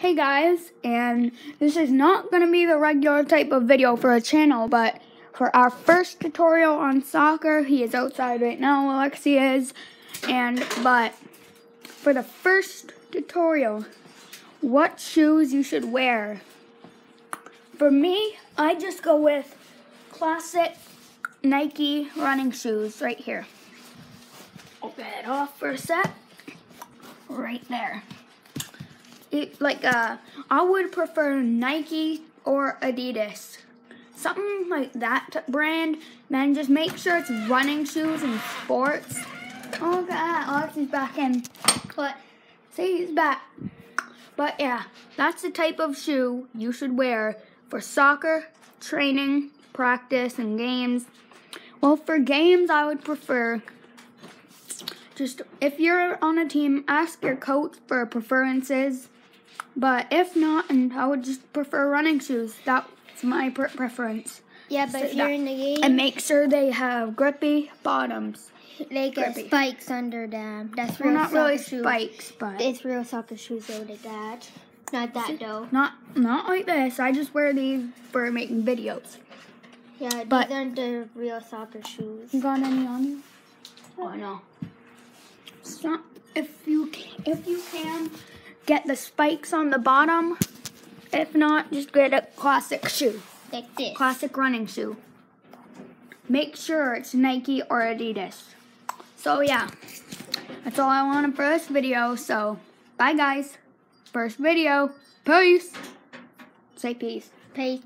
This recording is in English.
Hey guys, and this is not going to be the regular type of video for a channel, but for our first tutorial on soccer, he is outside right now, Alexi is, and, but, for the first tutorial, what shoes you should wear. For me, I just go with classic Nike running shoes right here. Open it off for a sec. Right there it, like uh, I would prefer Nike or Adidas, something like that brand. Then just make sure it's running shoes and sports. Oh, look at that, Alex back in. But see, he's back. But yeah, that's the type of shoe you should wear for soccer, training, practice, and games. Well, for games, I would prefer just if you're on a team, ask your coach for preferences. But if not, and I would just prefer running shoes. That's my pre preference. Yeah, but so if you're that, in the game, and make sure they have grippy bottoms. They get grippy. spikes under them. That's real well, not really shoes. spikes, but it's real soccer shoes though. Like that. Not that though. Not not like this. I just wear these for making videos. Yeah, but these aren't the real soccer shoes. You got any on you? Oh no. Not, if you if you can, get the spikes on the bottom. If not, just get a classic shoe. Like this. Classic running shoe. Make sure it's Nike or Adidas. So yeah, that's all I wanted for this video. So bye guys. First video. Peace. Say peace. Peace.